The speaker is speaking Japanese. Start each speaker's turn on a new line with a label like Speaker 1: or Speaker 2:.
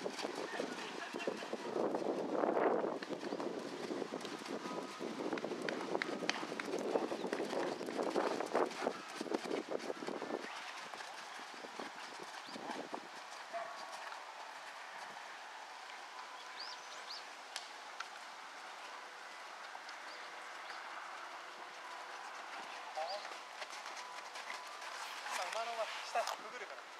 Speaker 1: 馬の下くぐるから。